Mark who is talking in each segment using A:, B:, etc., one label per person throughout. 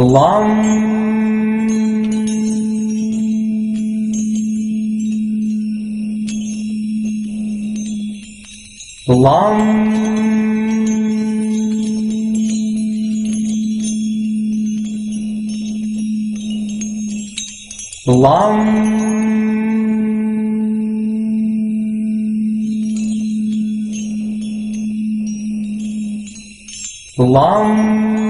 A: Blum. Blum. Blum. Blum.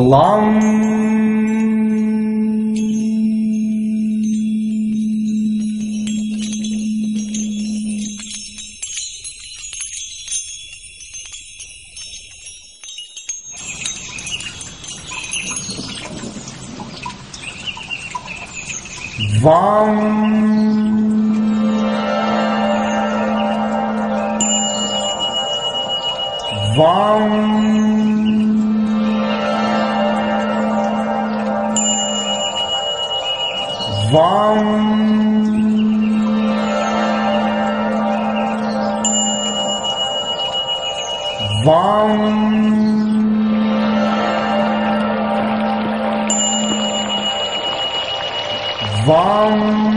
A: long Vam Vam Vam Vam Vam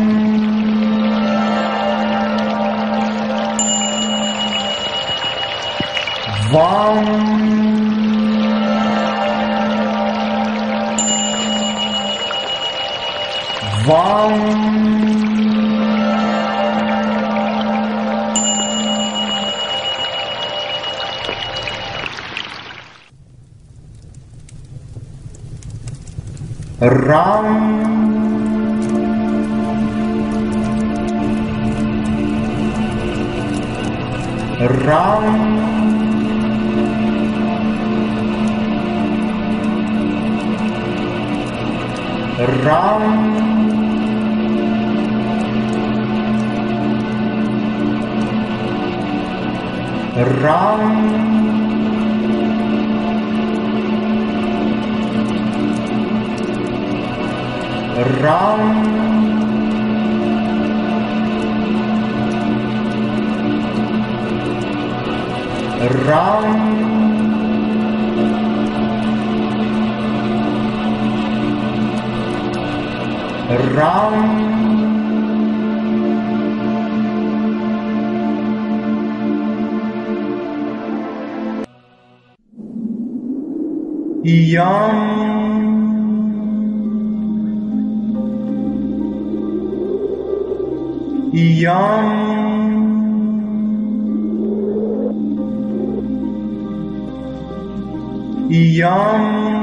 A: Vam Vong. Ram. Ram. Ram. Ram Ram Ram. Yum. Yum. Yum.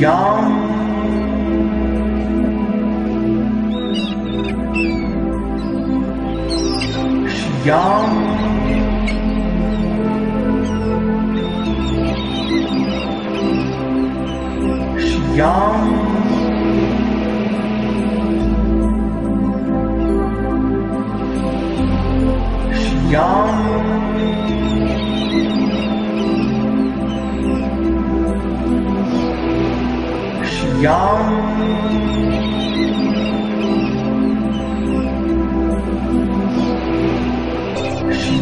A: 羊是羊是羊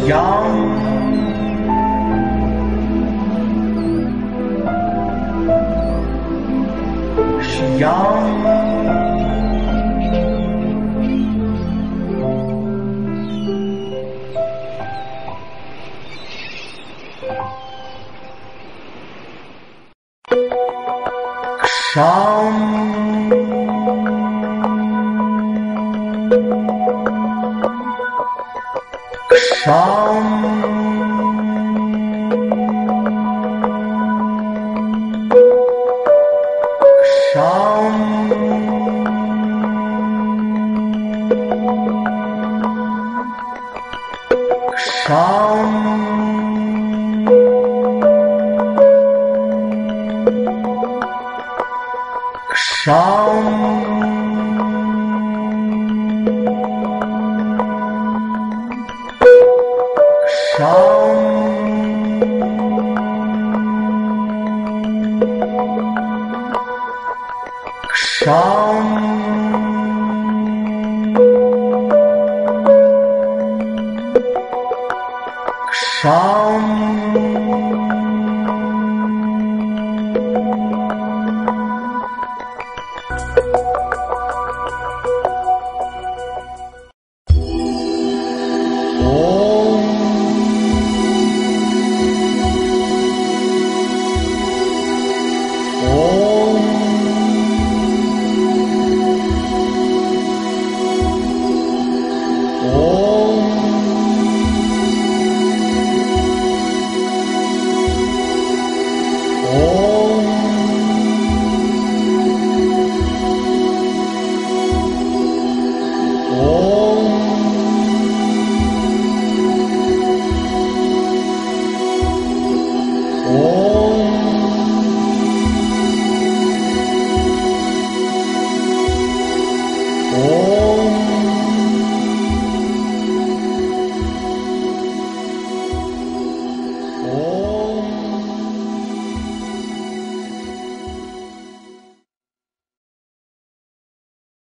A: young Sham